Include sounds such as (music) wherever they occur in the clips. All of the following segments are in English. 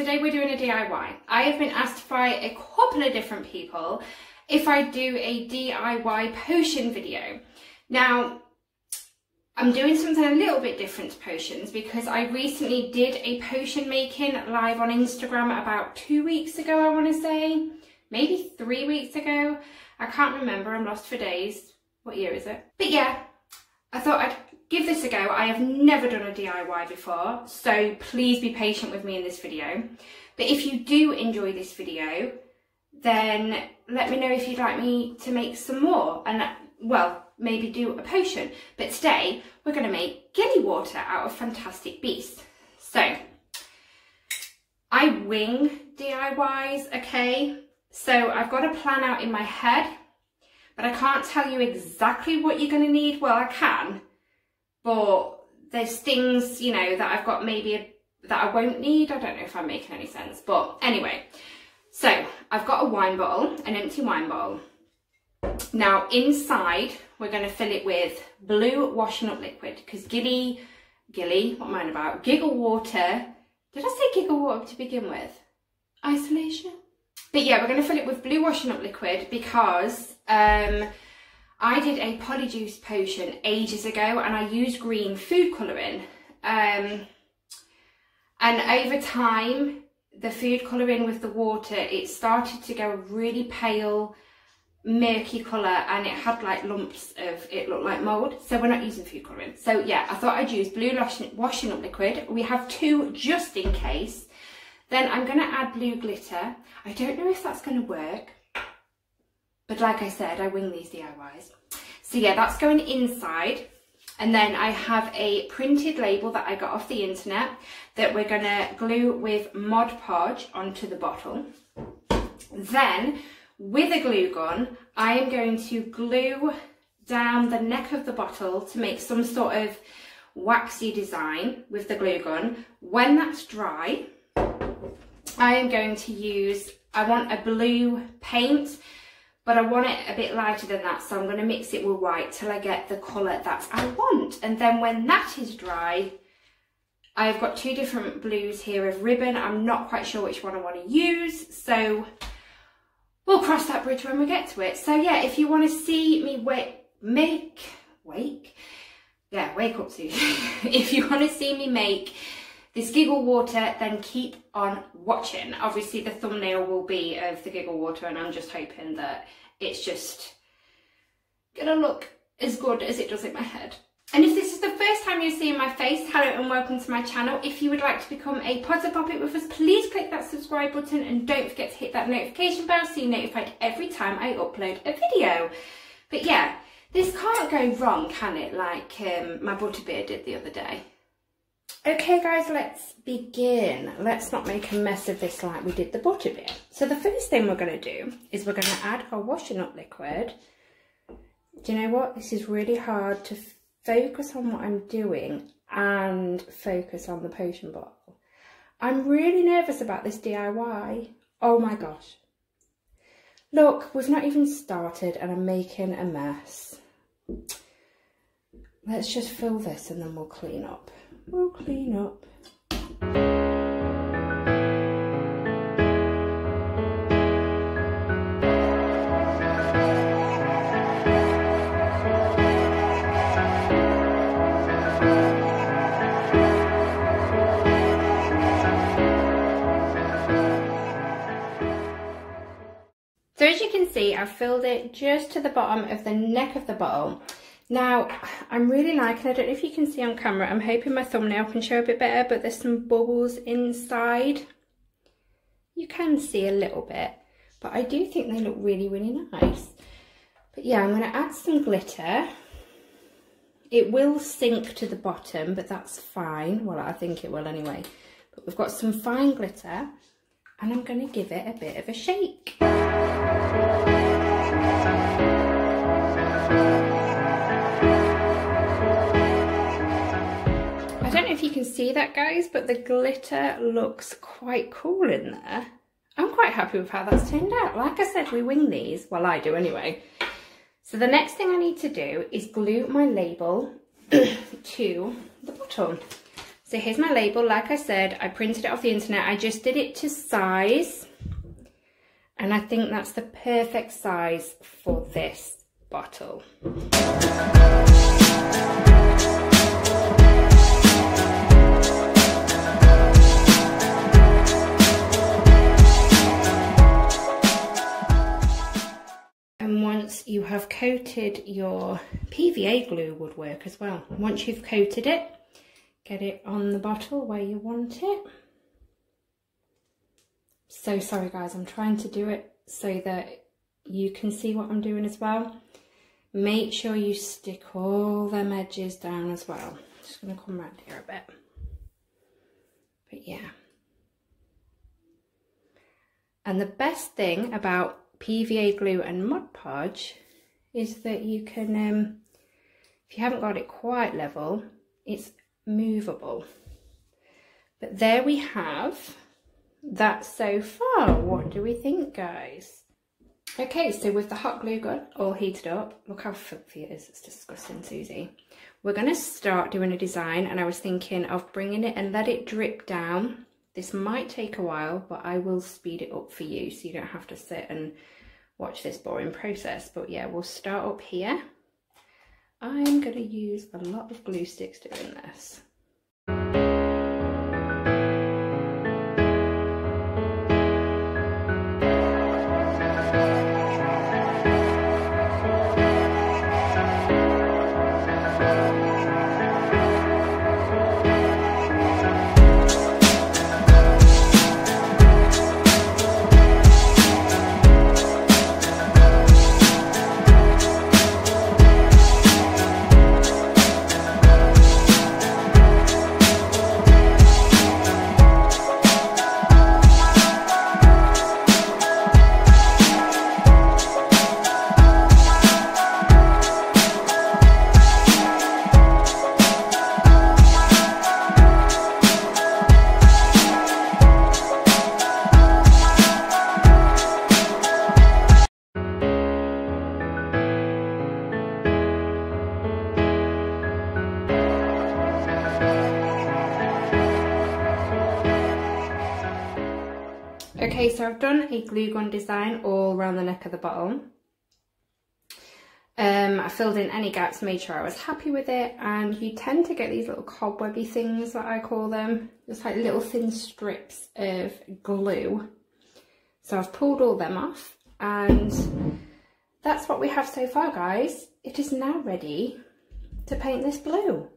today we're doing a DIY. I have been asked by a couple of different people if I do a DIY potion video. Now, I'm doing something a little bit different to potions because I recently did a potion making live on Instagram about two weeks ago, I want to say. Maybe three weeks ago. I can't remember, I'm lost for days. What year is it? But yeah, I thought I'd give this a go. I have never done a DIY before, so please be patient with me in this video. But if you do enjoy this video, then let me know if you'd like me to make some more and, well, maybe do a potion. But today, we're going to make gilly water out of Fantastic Beasts. So, I wing DIYs, okay? So I've got a plan out in my head, but I can't tell you exactly what you're going to need. Well, I can, but there's things, you know, that I've got maybe a, that I won't need. I don't know if I'm making any sense, but anyway. So I've got a wine bottle, an empty wine bottle. Now inside, we're going to fill it with blue washing up liquid because Gilly, Gilly, what am I about? Giggle water. Did I say giggle water to begin with? Isolation? But yeah, we're going to fill it with blue washing up liquid because um, I did a polyjuice potion ages ago and I used green food colouring. Um, and over time, the food colouring with the water, it started to go really pale, murky colour and it had like lumps of, it looked like mould. So we're not using food colouring. So yeah, I thought I'd use blue washing up liquid. We have two just in case. Then I'm going to add blue glitter. I don't know if that's going to work. But like I said, I wing these DIYs. So yeah, that's going inside. And then I have a printed label that I got off the internet that we're going to glue with Mod Podge onto the bottle. Then, with a glue gun, I am going to glue down the neck of the bottle to make some sort of waxy design with the glue gun. When that's dry, I am going to use, I want a blue paint but I want it a bit lighter than that so I'm going to mix it with white till I get the colour that I want. And then when that is dry I've got two different blues here of ribbon. I'm not quite sure which one I want to use so we'll cross that bridge when we get to it. So yeah if you want to see me wake make wake? Yeah wake up soon (laughs) if you want to see me make this giggle water, then keep on watching. Obviously the thumbnail will be of the giggle water and I'm just hoping that it's just gonna look as good as it does in my head. And if this is the first time you're seeing my face, hello and welcome to my channel. If you would like to become a Potter Poppet with us, please click that subscribe button and don't forget to hit that notification bell so you're notified every time I upload a video. But yeah, this can't go wrong, can it? Like um, my butterbeer did the other day. Okay guys, let's begin. Let's not make a mess of this like we did the butterbeer. So the first thing we're going to do is we're going to add our washing up liquid. Do you know what? This is really hard to focus on what I'm doing and focus on the potion bottle. I'm really nervous about this DIY. Oh my gosh. Look, we've not even started and I'm making a mess. Let's just fill this and then we'll clean up we'll clean up. So as you can see, I've filled it just to the bottom of the neck of the bottle. Now, I'm really liking, I don't know if you can see on camera, I'm hoping my thumbnail can show a bit better, but there's some bubbles inside. You can see a little bit, but I do think they look really, really nice. But yeah, I'm going to add some glitter. It will sink to the bottom, but that's fine. Well, I think it will anyway. But we've got some fine glitter, and I'm going to give it a bit of a shake. You can see that guys, but the glitter looks quite cool in there. I'm quite happy with how that's turned out. Like I said, we wing these. Well, I do anyway. So the next thing I need to do is glue my label (clears throat) to the bottom. So here's my label. Like I said, I printed it off the internet. I just did it to size. And I think that's the perfect size for this bottle. Coated your PVA glue would work as well. Once you've coated it, get it on the bottle where you want it. So sorry guys, I'm trying to do it so that you can see what I'm doing as well. Make sure you stick all them edges down as well. Just gonna come around here a bit. But yeah. And the best thing about PVA glue and Mod Podge is that you can, um, if you haven't got it quite level, it's movable. But there we have that so far. What do we think, guys? Okay, so with the hot glue gun all heated up, look how filthy it is, it's disgusting, Susie. We're gonna start doing a design and I was thinking of bringing it and let it drip down. This might take a while, but I will speed it up for you so you don't have to sit and watch this boring process. But yeah, we'll start up here. I'm gonna use a lot of glue sticks doing this. Okay, so I've done a glue gun design all around the neck of the bottle. Um, I filled in any gaps, made sure I was happy with it, and you tend to get these little cobwebby things that I call them, just like little thin strips of glue. So I've pulled all them off, and that's what we have so far, guys. It is now ready to paint this blue.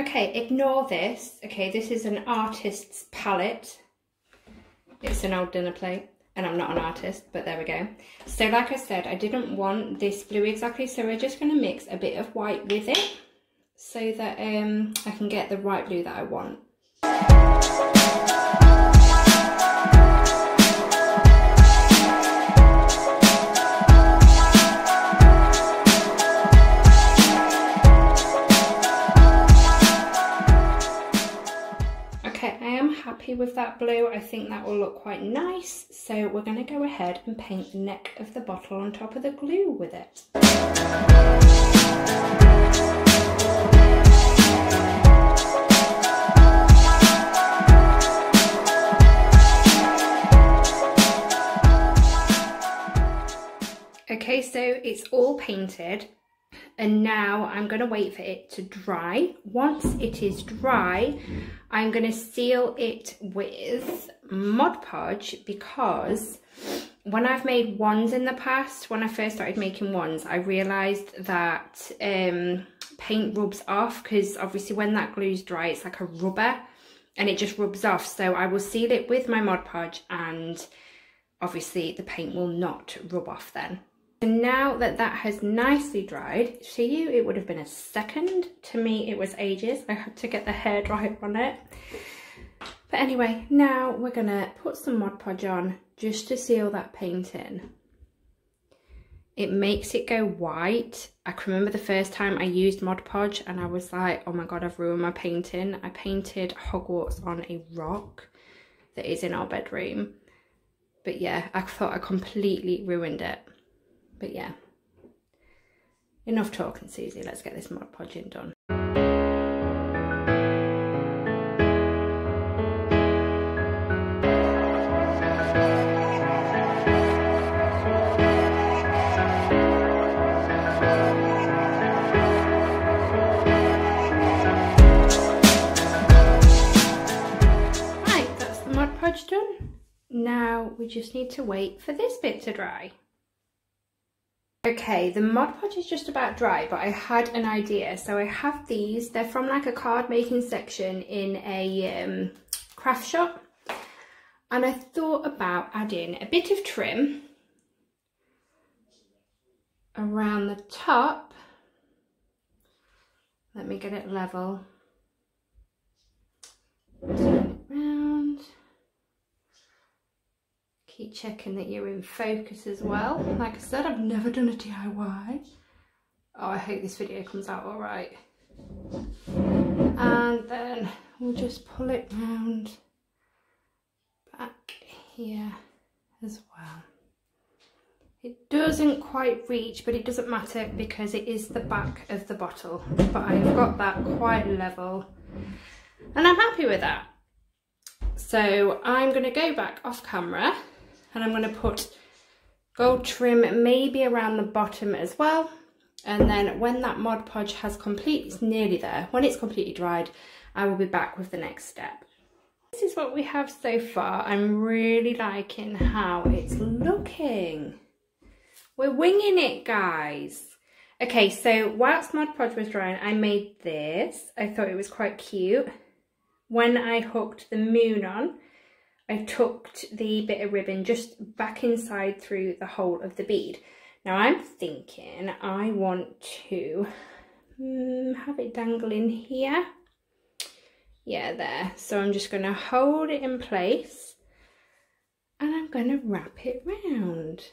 Okay, ignore this. Okay, this is an artist's palette it's an old dinner plate and I'm not an artist, but there we go. So like I said, I didn't want this blue exactly, so we're just going to mix a bit of white with it so that um, I can get the right blue that I want. Happy with that blue. I think that will look quite nice. So we're going to go ahead and paint the neck of the bottle on top of the glue with it. Okay, so it's all painted and now I'm going to wait for it to dry. Once it is dry, I'm going to seal it with Mod Podge because when I've made wands in the past, when I first started making wands, I realised that um, paint rubs off because obviously when that glue's dry, it's like a rubber and it just rubs off. So I will seal it with my Mod Podge and obviously the paint will not rub off then. And now that that has nicely dried, to you it would have been a second. To me it was ages. I had to get the hair dryer on it. But anyway, now we're going to put some Mod Podge on just to seal that paint in. It makes it go white. I can remember the first time I used Mod Podge and I was like, oh my god, I've ruined my painting. I painted Hogwarts on a rock that is in our bedroom. But yeah, I thought I completely ruined it. But yeah, enough talking, Susie. Let's get this Mod Podging done. That's the Mod Podge done. Now we just need to wait for this bit to dry. Okay, the Mod Podge is just about dry, but I had an idea. So I have these, they're from like a card making section in a um, craft shop. And I thought about adding a bit of trim around the top. Let me get it level. Turn it round. Checking that you're in focus as well. Like I said, I've never done a DIY. Oh, I hope this video comes out all right. And then we'll just pull it round back here as well. It doesn't quite reach, but it doesn't matter because it is the back of the bottle. But I've got that quite level and I'm happy with that. So I'm going to go back off camera and I'm going to put gold trim maybe around the bottom as well. And then when that Mod Podge has complete, it's nearly there. When it's completely dried, I will be back with the next step. This is what we have so far. I'm really liking how it's looking. We're winging it, guys. Okay, so whilst Mod Podge was drying, I made this. I thought it was quite cute. When I hooked the moon on, I tucked the bit of ribbon just back inside through the hole of the bead. Now I'm thinking I want to um, have it dangling here. Yeah, there. So I'm just going to hold it in place and I'm going to wrap it round.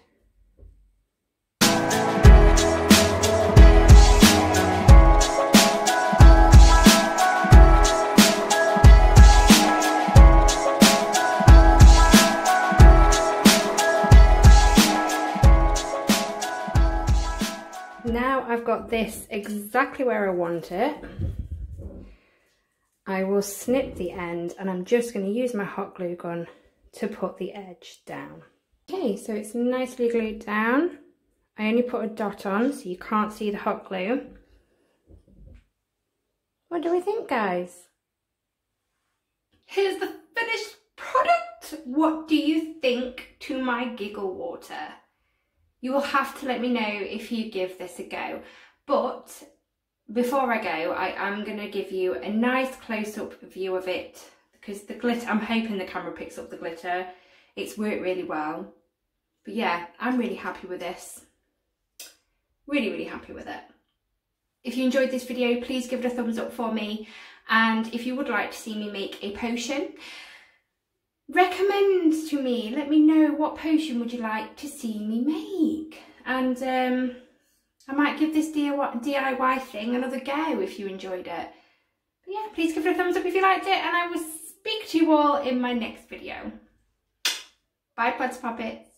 This exactly where I want it. I will snip the end and I'm just going to use my hot glue gun to put the edge down. Okay, so it's nicely glued down. I only put a dot on so you can't see the hot glue. What do we think, guys? Here's the finished product. What do you think to my giggle water? You will have to let me know if you give this a go. But before I go, I am going to give you a nice close-up view of it because the glitter, I'm hoping the camera picks up the glitter. It's worked really well. But yeah, I'm really happy with this. Really, really happy with it. If you enjoyed this video, please give it a thumbs up for me. And if you would like to see me make a potion, recommend to me, let me know what potion would you like to see me make. And um, I might give this DIY thing another go if you enjoyed it. But yeah, please give it a thumbs up if you liked it and I will speak to you all in my next video. Bye Pods Poppets.